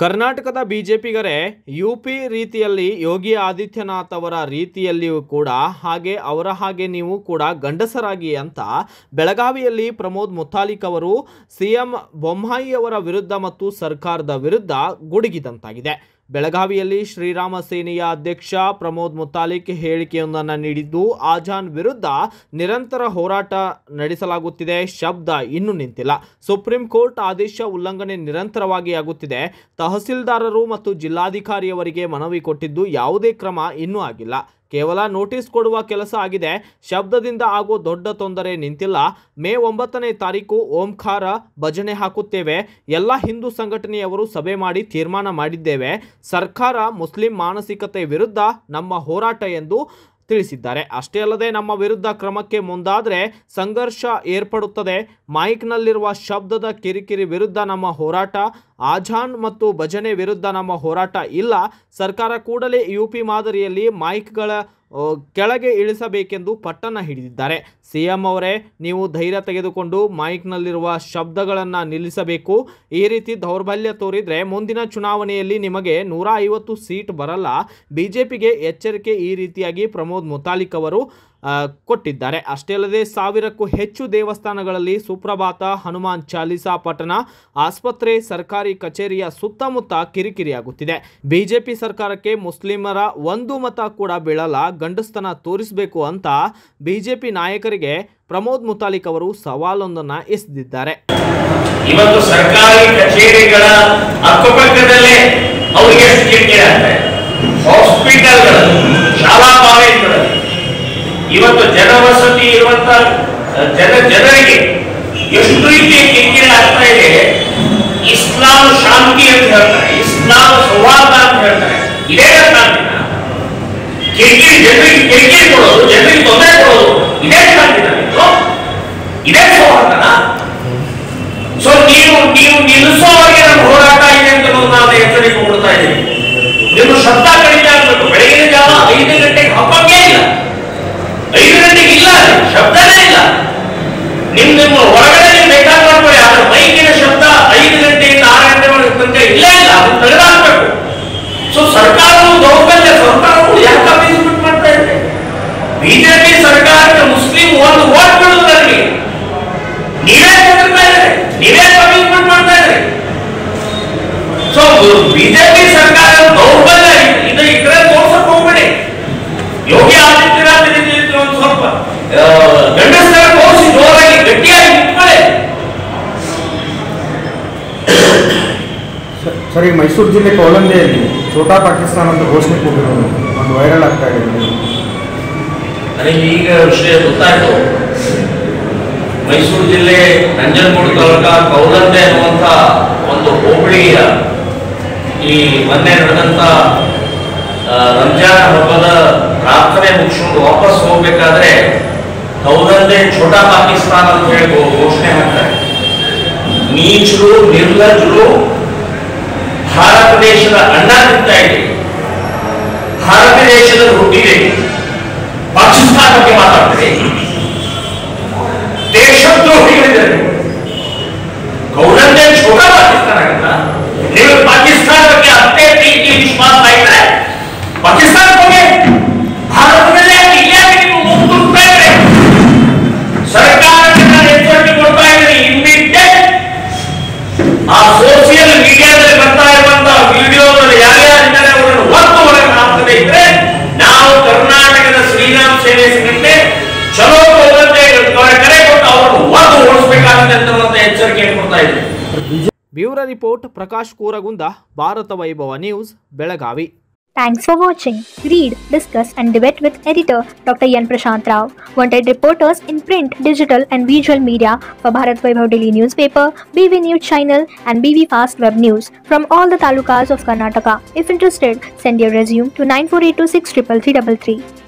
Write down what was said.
ಕರ್ನಾಟಕದ ಬಿಜೆಪಿಗರೇ, U P ರೀತಿಯಲ್ಲಿ ಯೋಗಿ ಆದಿತ್ಯನಾಥ್ ಅವರ ರೀತಿಯಲ್ಲಿಯೂ ಕೂಡ ಹಾಗೆ ಅವರ ಹಾಗೆ ನೀವು ಕೂಡ ಗಂಡಸರಾಗಿ ಅಂತ ಬೆಳಗಾವಿಯಲ್ಲಿ ಪ್ರಮೋದ್ ಮುತಾಲಿಕ್ ಅವರು ಸಿಎಂ ಬೊಮ್ಮಾಯಿ ಅವರ ವಿರುದ್ಧ ಮತ್ತು ಸರ್ಕಾರದ ವಿರುದ್ಧ ಗುಡುಗಿದಂತಾಗಿದೆ. ಬೆಳಗಾವಿಯಲ್ಲಿ ಶ್ರೀರಾಮ ಸೇನೆಯ ಅಧ್ಯಕ್ಷ ಪ್ರಮೋದ್ ಮುತಾಲಿಕ್ ಹೇಳಿಕೆಯೊಂದನ್ನು ನೀಡಿದ್ದು, ಆಜಾನ್ ವಿರುದ್ಧ ನಿರಂತರ ಹೋರಾಟ ನಡೆಸಲಾಗುತ್ತಿದೆ, ಶಬ್ದ ಇನ್ನೂ ನಿಂತಿಲ್ಲ. ಸುಪ್ರೀಂ ಕೋರ್ಟ್ ಆದೇಶ ಉಲ್ಲಂಘನೆ ನಿರಂತರವಾಗಿ ಆಗುತ್ತಿದೆ. ತಹಸೀಲ್ದಾರರು ಮತ್ತು ಜಿಲ್ಲಾಧಿಕಾರಿಯವರಿಗೆ ಮನವಿ ಕೊಟ್ಟಿದ್ದು ಯಾವುದೇ ಕ್ರಮ ಇನ್ನೂ ಆಗಿಲ್ಲ. ಕೇವಲ ನೋಟಿಸ್ ಕೊಡುವ ಕೆಲಸ ಆಗಿದೆ. ಶಬ್ದದಿಂದ ಆಗೋ ದೊಡ್ಡ ತೊಂದರೆ ನಿಂತಿಲ್ಲ. ಮೇ ಒಂಬತ್ತನೇ ತಾರೀಕು ಓಂಕಾರ ಭಜನೆ ಹಾಕುತ್ತೇವೆ. ಎಲ್ಲ ಹಿಂದೂ ಸಂಘಟನೆಯವರು ಸಭೆ ಮಾಡಿ ತೀರ್ಮಾನ ಮಾಡಿದ್ದೇವೆ. ಸರ್ಕಾರ ಮುಸ್ಲಿಂ ಮಾನಸಿಕತೆ ವಿರುದ್ಧ ನಮ್ಮ ಹೋರಾಟ ಎಂದು ತಿಳಿಸಿದ್ದಾರೆ. ಅಷ್ಟೇ ಅಲ್ಲದೆ ನಮ್ಮ ವಿರುದ್ಧ ಕ್ರಮಕ್ಕೆ ಮುಂದಾದರೆ ಸಂಘರ್ಷ ಏರ್ಪಡುತ್ತದೆ. ಮೈಕ್ನಲ್ಲಿರುವ ಶಬ್ದದ ಕಿರಿಕಿರಿ ವಿರುದ್ಧ ನಮ್ಮ ಹೋರಾಟ ಆಜಾನ್ ಮತ್ತು ಭಜನೆ ವಿರುದ್ಧ ನಮ್ಮ ಹೋರಾಟ ಇಲ್ಲ. ಸರ್ಕಾರ ಕೂಡಲೇ ಯು ಪಿ ಮಾದರಿಯಲ್ಲಿ ಮೈಕ್ಗಳ ಕೆಳಗೆ ಇಳಿಸಬೇಕೆಂದು ಪಟ್ಟಣ ಹಿಡಿದಿದ್ದಾರೆ. ಸಿಎಂ ಅವರೇ, ನೀವು ಧೈರ್ಯ ತೆಗೆದುಕೊಂಡು ಮೈಕ್ನಲ್ಲಿರುವ ಶಬ್ದಗಳನ್ನು ನಿಲ್ಲಿಸಬೇಕು. ಈ ರೀತಿ ದೌರ್ಬಲ್ಯ ತೋರಿದರೆ ಮುಂದಿನ ಚುನಾವಣೆಯಲ್ಲಿ ನಿಮಗೆ ನೂರ ಐವತ್ತು ಸೀಟ್ ಬರಲ್ಲ. ಬಿಜೆಪಿಗೆ ಎಚ್ಚರಿಕೆ ಈ ರೀತಿಯಾಗಿ ಪ್ರಮೋದ್ ಮುತಾಲಿಕ್ ಅವರು ಕೊಟ್ಟಿದ್ದಾರೆ. ಅಷ್ಟೇ ಅಲ್ಲದೆ ಸಾವಿರಕ್ಕೂ ಹೆಚ್ಚು ದೇವಸ್ಥಾನಗಳಲ್ಲಿ ಸುಪ್ರಭಾತ ಹನುಮಾನ್ ಚಾಲಿಸಾ ಪಟ್ಟಣ ಆಸ್ಪತ್ರೆ, ಸರ್ಕಾರಿ ಕಚೇರಿಯ ಸುತ್ತಮುತ್ತ ಕಿರಿಕಿರಿಯಾಗುತ್ತಿದೆ. ಬಿಜೆಪಿ ಸರ್ಕಾರಕ್ಕೆ ಮುಸ್ಲಿಮರ ಒಂದು ಮತ ಕೂಡ ಬೀಳಲ್ಲ, ಗಂಡಸ್ತನ ತೋರಿಸಬೇಕು ಅಂತ ಬಿಜೆಪಿ ನಾಯಕರಿಗೆ ಪ್ರಮೋದ್ ಮುತಾಲಿಕ್ ಅವರು ಸವಾಲೊಂದನ್ನು ಎಸೆದಿದ್ದಾರೆ. ಇವತ್ತು ಸರ್ಕಾರಿ ಕಚೇರಿಗಳ ಅಕ್ಕಪಕ್ಕದಲ್ಲೇ ಅವರಿಗೆ ಶಾಲಾ ಕಾಲೇಜುಗಳಲ್ಲಿ. ಇವತ್ತು ಜನವಸತಿ ಇರುವಂತ, ಜನ, ಜನರಿಗೆ ಎಷ್ಟು ರೀತಿಯ ಕಿರಿಕಿರಿ ಆಗ್ತಾ ಇದೆ? ಇಸ್ಲಾಂ ಶಾಂತಿ ಅಂತ ಹೇಳ್ತಾರೆ ಇಸ್ಲಾಂ ಸೌಹಾರ್ದ ಅಂತ ಹೇಳ್ತಾರೆ ಇದೇ ಶಾಂತಿನ ಕಿರಿಕಿರಿ ಜನರಿಗೆ ಕಿರಿಕಿರಿ ಕೊಡೋದು ಜನರಿಗೆ ತೊಂದರೆ ಕೊಡೋದು ಇದೇ ಶಾಂತಿನ ಇದು? ಇದೇ ಸೌಹಾರ್ದನ ಸೊ ನೀವು ನೀವು ನಿಲ್ಲಿಸೋವರೆಗೆ ಸೊ ಬಿಜೆಪಿ ಸರ್ಕಾರ ದೌರ್ಬಲ್ಯ ಇದು ಈ ಕಡೆ ತೋರ್ಸಕ್ ಹೋಗ್ಬೇಡಿ ಯೋಗಿ ಆದಿತ್ಯನಾಥ್ ರೀತಿ ಒಂದು ಸ್ವಲ್ಪ ಆ, ಗಂಡಸ್ತರ ತೋರಿಸಿ ಜೋರಾಗಿ ಗಟ್ಟಿಯಾಗಿ ನಿಂತ್ಕೊಳ್ಳಿ ಸ- ಸರ್ ಈಗ ಮೈಸೂರು ಜಿಲ್ಲೆ ಕೌಲಂದೆಯಲ್ಲಿ ಛೋಟಾ ಪಾಕಿಸ್ತಾನ ಅಂತ ಘೋಷಣೆ ಕೊಟ್ಟಿರೋದು ಒಂದು ವೈರಲ್ ಆಗ್ತಾ ಇದೆ ನನಗೆ ಈಗ ವಿಷಯ ಗೊತ್ತಾಯ್ತು ಮೈಸೂರು ಜಿಲ್ಲೆ ನಂಜನಗೂಡು ತಾಲೂಕಾ ಕೌಲಂದೆ ಅನ್ನುವಂಥ ಒಂದು ಹೋಬಳಿಯ ಈ ಮೊನ್ನೆ ನಡೆದಂತ ರಂಜಾನ್ ಹಬ್ಬದ ಪ್ರಾರ್ಥನೆ ಮುಗಿಸ್ಕೊಂಡು ವಾಪಸ್ ಹೋಗ್ಬೇಕಾದ್ರೆ ಕೌಲಂದೆ ಛೋಟಾ ಪಾಕಿಸ್ತಾನ ಅಂತ ಹೇಳಿ ಘೋಷಣೆ ಮಾಡ್ತಾರೆ. ನೀಚರು, ನಿರ್ಲಜ್ಜರು ಭಾರತ ದೇಶದ ಅನ್ನ ತಿಂತಾ ಇದೆ ಭಾರತ ದೇಶದ ಹುಟ್ಟಿದೆ. ಪಾಕಿಸ್ತಾನ ಬಗ್ಗೆ ಮಾತಾಡ್ತಾರೆ ದೇಶದ್ರೋಹಿಗಳಿದ್ದಾರೆ Bureau report Prakash Kooragunda Bharat Vaibhav news Belagavi Thanks for watching. Read, discuss, and debate with editor Dr. Yan Prashant Rao. Wanted reporters in print, digital, and visual media for Bharat Vaibhav Daily newspaper, BV News channel, and BV Fast Web News from all the talukas of Karnataka. If interested, send your resume to 9482633333.